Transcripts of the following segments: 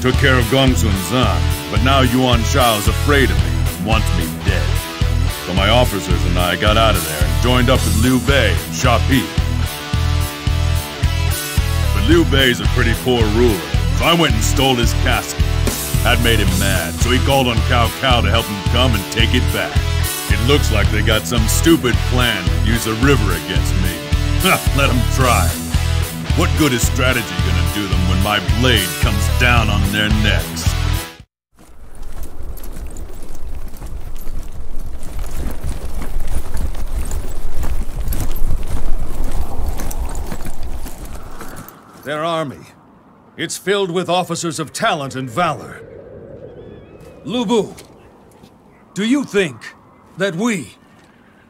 took care of Gongsun Zan, but now Yuan Shao is afraid of me and wants me dead. So my officers and I got out of there and joined up with Liu Bei and Xia Pi. But Liu Bei's a pretty poor ruler, so I went and stole his castle. That made him mad, so he called on Cao Cao to help him come and take it back. It looks like they got some stupid plan to use the river against me. Let them try. What good is strategy gonna do them when my blade comes down on their necks? Their army. It's filled with officers of talent and valor. Lubu, do you think that we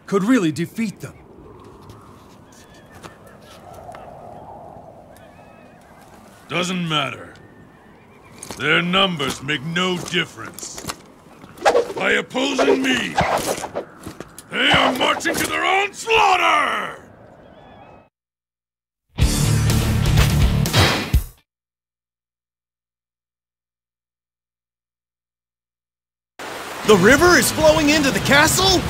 could really defeat them? Doesn't matter. Their numbers make no difference. By opposing me, they are marching to their own slaughter! The river is flowing into the castle?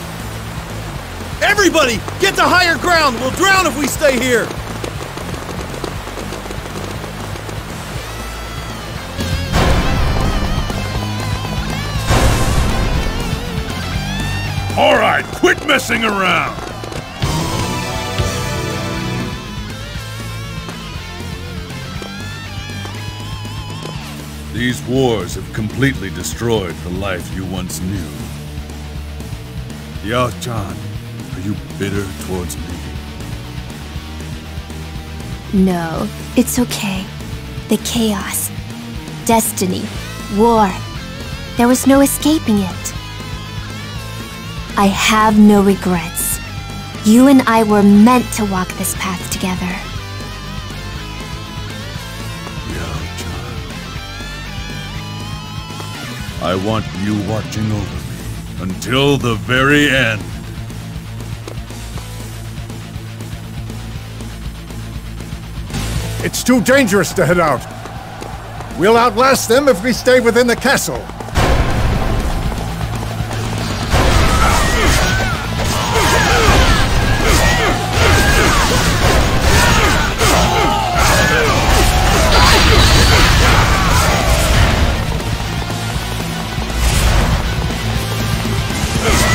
Everybody, get to higher ground! We'll drown if we stay here! All right, quit messing around! These wars have completely destroyed the life you once knew. Diao Chan, are you bitter towards me? No, it's okay. The chaos, destiny, war. There was no escaping it. I have no regrets. You and I were meant to walk this path together. Diao Chan. I want you watching over me until the very end. It's too dangerous to head out. We'll outlast them if we stay within the castle.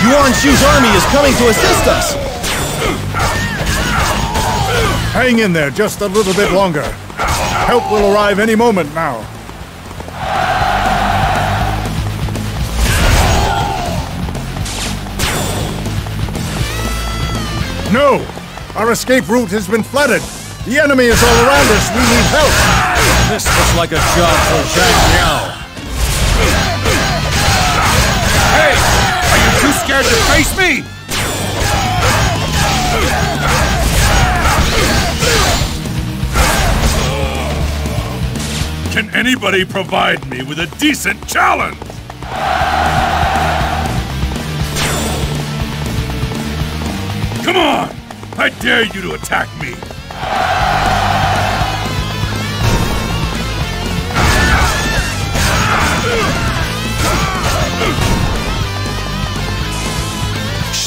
Yuan Shu's army is coming to assist us! Hang in there just a little bit longer. Help will arrive any moment now. No! Our escape route has been flooded. The enemy is all around us. We need help. This looks like a job for Zhang Liao. Scared to face me? Can anybody provide me with a decent challenge? Come on! I dare you to attack me!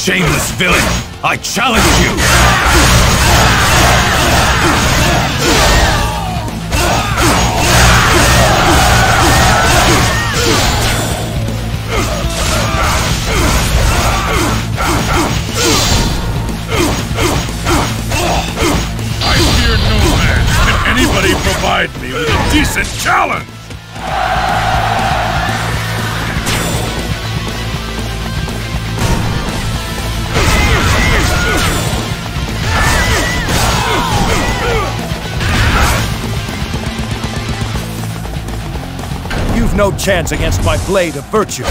Shameless villain! I challenge you! I fear no man! Can anybody provide me with a decent challenge? No chance against my blade of virtue.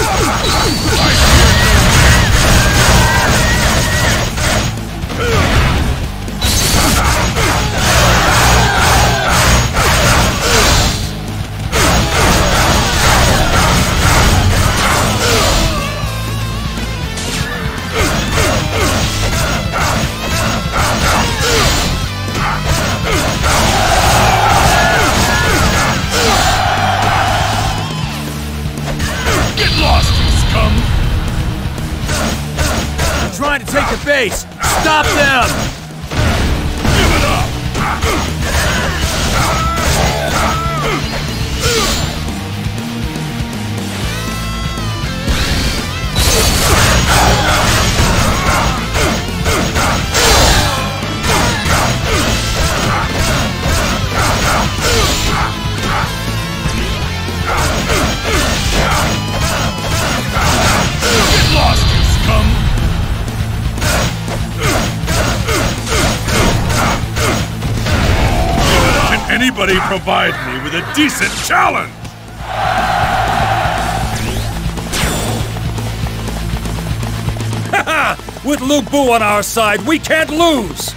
Base! Stop them! Get anybody provide me with a decent challenge? With Lu Bu on our side, we can't lose!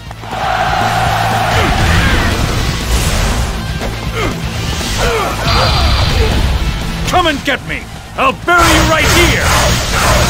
Come and get me! I'll bury you right here!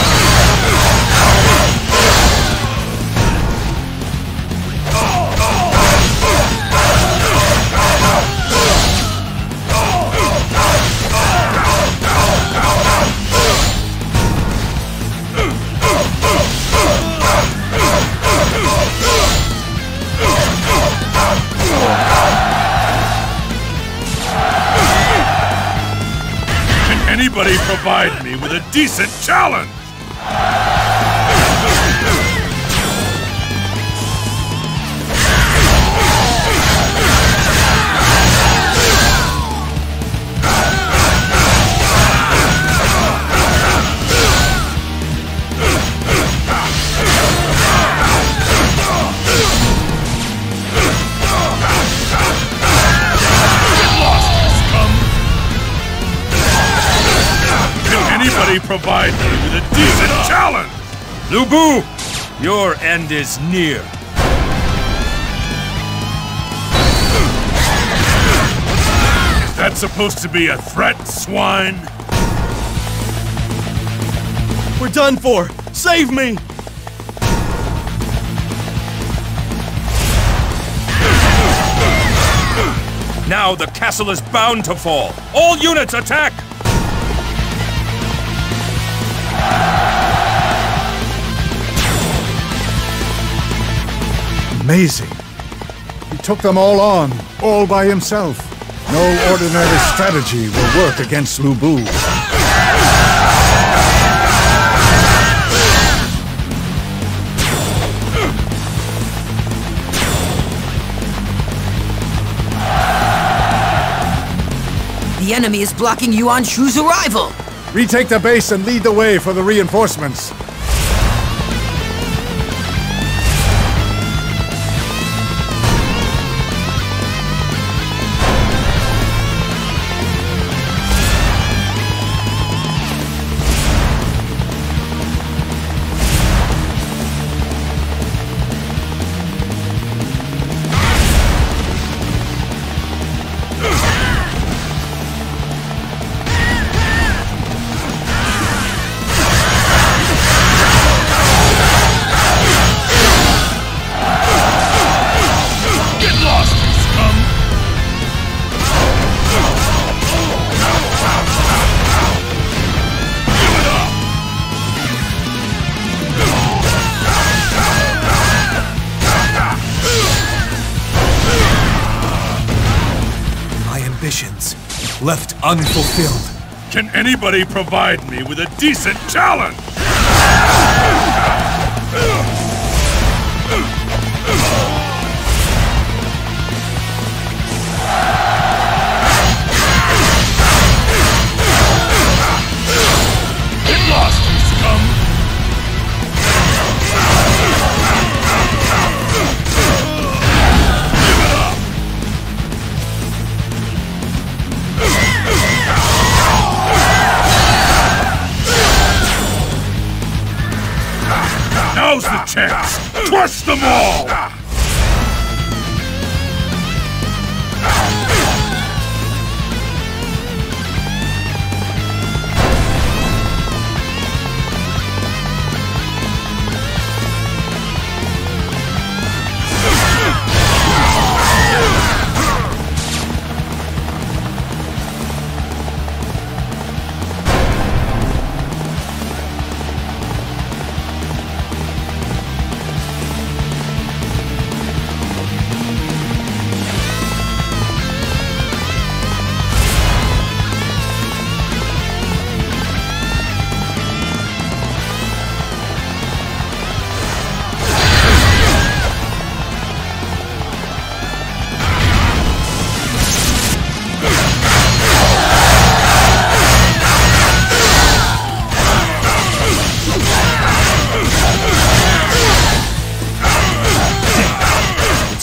Decent challenge? Provide me with a decent challenge? Lubu, your end is near. Is that supposed to be a threat, swine? We're done for! Save me! Now the castle is bound to fall. All units attack! Amazing. He took them all on, all by himself. No ordinary strategy will work against Lu Bu. The enemy is blocking Yuan Shu's arrival! Retake the base and lead the way for the reinforcements. Left unfulfilled. Can anybody provide me with a decent challenge? Crush them all!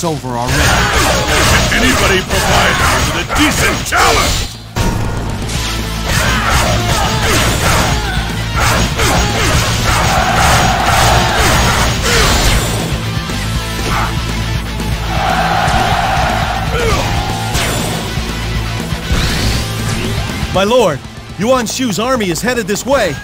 It's over already. Can Anybody provide me with a decent challenge? My lord, Yuan Shu's army is headed this way.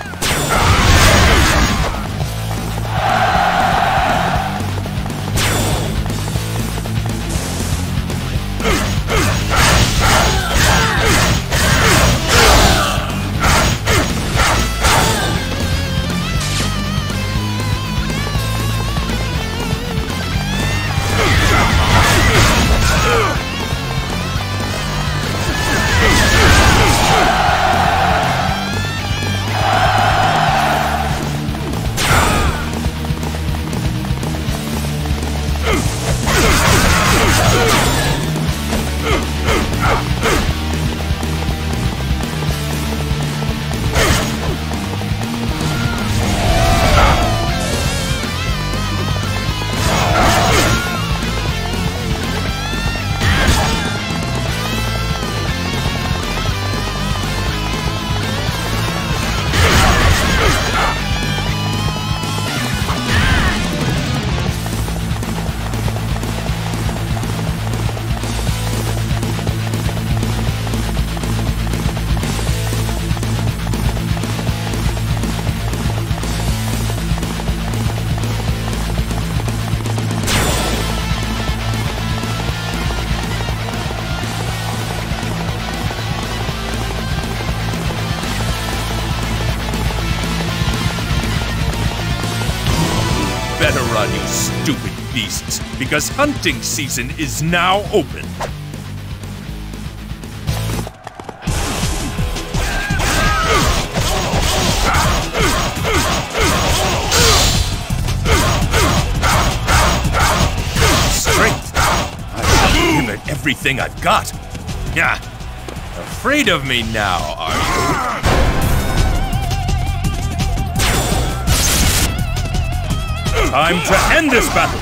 Beasts, because hunting season is now open. Strength. I give it everything I've got. Yeah. Afraid of me now, are you? Time to end this battle!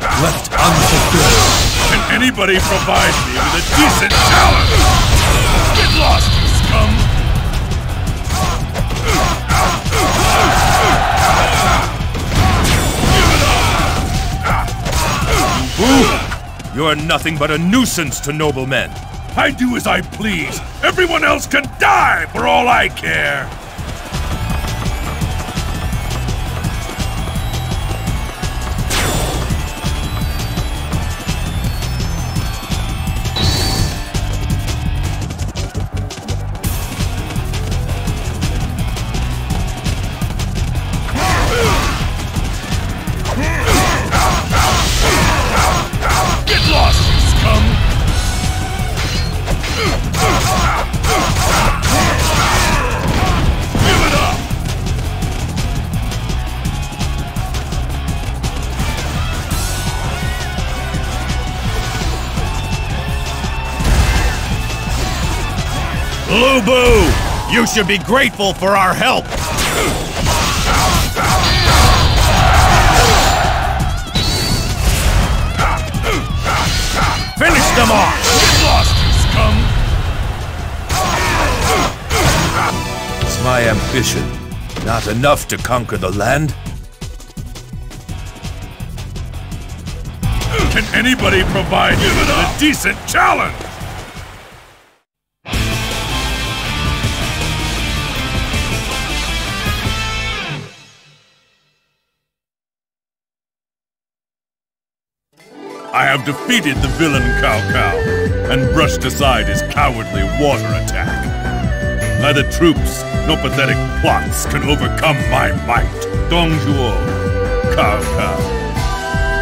Left unfulfilled. Can anybody provide me with a decent challenge? Get lost, you scum! Ooh, you're nothing but a nuisance to noblemen. I do as I please. Everyone else can die for all I care. Should be grateful for our help! Finish them off! Get lost, you scum! It's my ambition. Not enough to conquer the land? Can anybody provide me with a decent challenge? I have defeated the villain Cao Cao and brushed aside his cowardly water attack. Neither troops nor pathetic plots can overcome my might. Dong Zhuo, Cao Cao.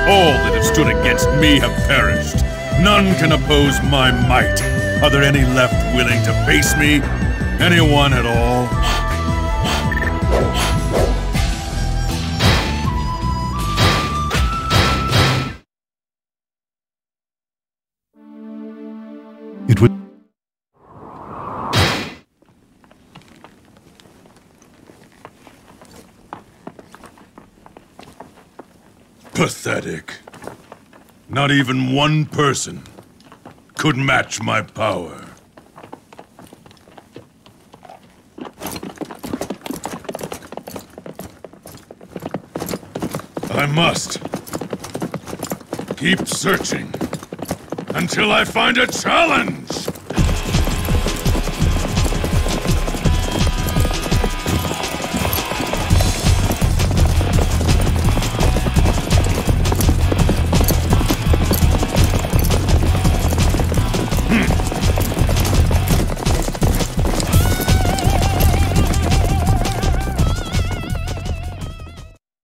All that have stood against me have perished. None can oppose my might. Are there any left willing to face me? Anyone at all? Pathetic. Not even one person could match my power. I must keep searching until I find a challenge!